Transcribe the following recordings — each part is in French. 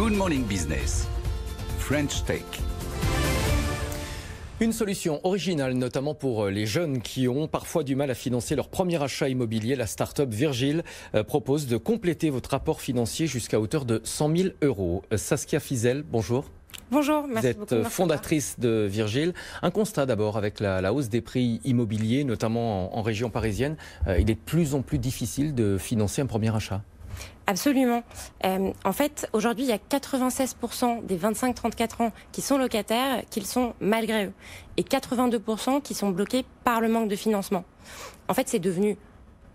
Good Morning Business. French Tech. Une solution originale, notamment pour euh, les jeunes qui ont parfois du mal à financer leur premier achat immobilier. La start-up Virgile euh, propose de compléter votre rapport financier jusqu'à hauteur de 100 000 euros. Euh, Saskia Fizel, bonjour. Bonjour, merci Vous êtes beaucoup. fondatrice de Virgile. Un constat d'abord avec la, la hausse des prix immobiliers, notamment en, en région parisienne. Euh, il est de plus en plus difficile de financer un premier achat. Absolument. Euh, en fait, aujourd'hui, il y a 96% des 25-34 ans qui sont locataires, qu'ils sont malgré eux, et 82% qui sont bloqués par le manque de financement. En fait, c'est devenu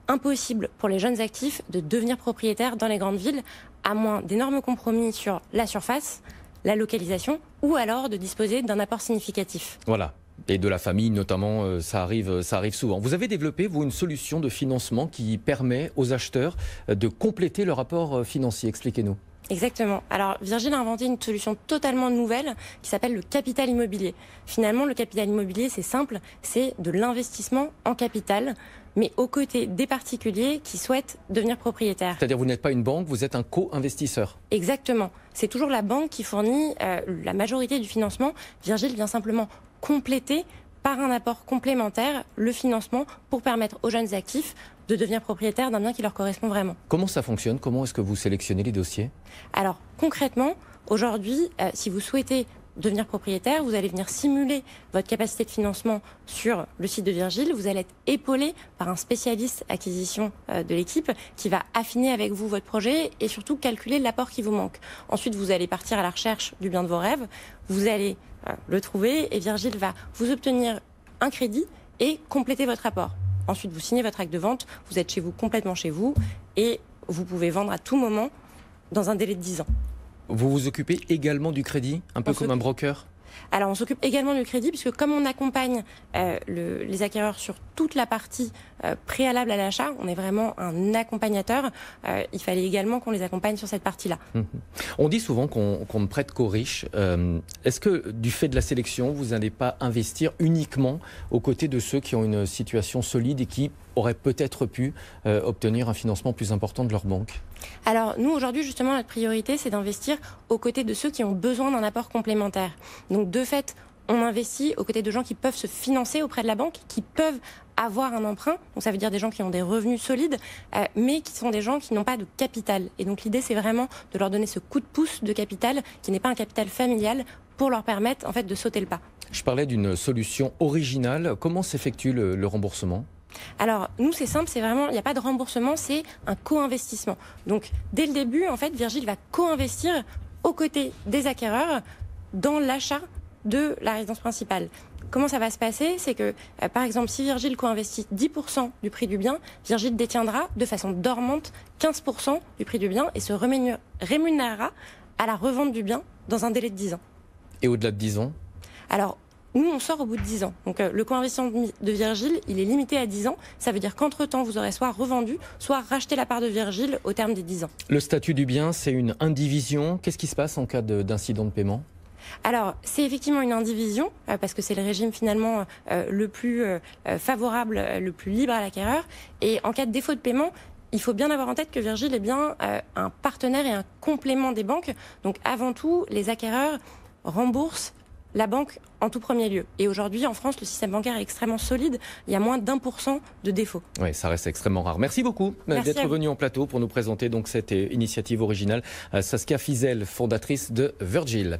impossible pour les jeunes actifs de devenir propriétaires dans les grandes villes, à moins d'énormes compromis sur la surface, la localisation, ou alors de disposer d'un apport significatif. Voilà. Et de la famille, notamment, euh, ça arrive, ça arrive souvent. Vous avez développé, vous, une solution de financement qui permet aux acheteurs euh, de compléter leur rapport euh, financier. Expliquez-nous. Exactement. Alors Virgile a inventé une solution totalement nouvelle qui s'appelle le capital immobilier. Finalement, le capital immobilier, c'est simple, c'est de l'investissement en capital, mais aux côtés des particuliers qui souhaitent devenir propriétaires. C'est-à-dire, vous n'êtes pas une banque, vous êtes un co-investisseur. Exactement. C'est toujours la banque qui fournit euh, la majorité du financement. Virgile vient simplement compléter par un apport complémentaire le financement pour permettre aux jeunes actifs de devenir propriétaires d'un bien qui leur correspond vraiment. Comment ça fonctionne? Comment est-ce que vous sélectionnez les dossiers? Alors concrètement, aujourd'hui, euh, si vous souhaitez devenir propriétaire, vous allez venir simuler votre capacité de financement sur le site de Virgile. Vous allez être épaulé par un spécialiste acquisition euh, de l'équipe qui va affiner avec vous votre projet et surtout calculer l'apport qui vous manque. Ensuite, vous allez partir à la recherche du bien de vos rêves. Vous allez euh, le trouver et Virgile va vous obtenir un crédit et compléter votre apport. Ensuite, vous signez votre acte de vente, vous êtes chez vous complètement chez vous et vous pouvez vendre à tout moment dans un délai de 10 ans. Vous vous occupez également du crédit, un peu On comme un broker? Alors, on s'occupe également du crédit, puisque comme on accompagne euh, le- les acquéreurs sur toute la partie euh, préalable à l'achat, on est vraiment un accompagnateur, euh, il fallait également qu'on les accompagne sur cette partie-là. Mhm. On dit souvent qu'on ne prête qu'aux riches. Est-ce que du fait de la sélection, vous n'allez pas investir uniquement aux côtés de ceux qui ont une situation solide et qui auraient peut-être pu euh, obtenir un financement plus important de leur banque Alors, nous, aujourd'hui, justement, notre priorité, c'est d'investir aux côtés de ceux qui ont besoin d'un apport complémentaire. Donc, de fait, on investit aux côtés de gens qui peuvent se financer auprès de la banque, qui peuvent avoir un emprunt. Donc, ça veut dire des gens qui ont des revenus solides, euh, mais qui sont des gens qui n'ont pas de capital. Et donc, l'idée, c'est vraiment de leur donner ce coup de pouce de capital, qui n'est pas un capital familial, pour leur permettre, en fait, de sauter le pas. Je parlais d'une solution originale. Comment s'effectue le, le remboursement? Alors, nous, c'est simple, c'est vraiment, il n'y a pas de remboursement, c'est un co-investissement. Donc, dès le début, en fait, Virgile va co-investir aux côtés des acquéreurs dans l'achat de la résidence principale. Comment ça va se passer? C'est que, euh, par exemple, si Virgile co-investit 10% du prix du bien, Virgile détiendra de façon dormante 15% du prix du bien et se rémuné- rémunérera à la revente du bien dans un délai de 10 ans. Et au-delà de 10 ans? Alors, nous, on sort au bout de 10 ans. Donc, euh, le co-investissement de Virgile, il est limité à 10 ans. Ça veut dire qu'entre-temps, vous aurez soit revendu, soit racheté la part de Virgile au terme des 10 ans. Le statut du bien, c'est une indivision. Qu'est-ce qui se passe en cas de- d'incident de, paiement? Alors, c'est effectivement une indivision, euh, parce que c'est le régime finalement euh, le plus euh, favorable, le plus libre à l'acquéreur. Et en cas de défaut de paiement, il faut bien avoir en tête que Virgile est bien un partenaire et un complément des banques. Donc, avant tout, les acquéreurs remboursent la banque en tout premier lieu. Et aujourd'hui, en France, le système bancaire est extrêmement solide. Il y a moins d'un pour cent de défauts. Oui, ça reste extrêmement rare. Merci beaucoup euh, d'être venu en plateau pour nous présenter donc cette euh, initiative originale. Euh, Saskia Fizel, fondatrice de Virgile.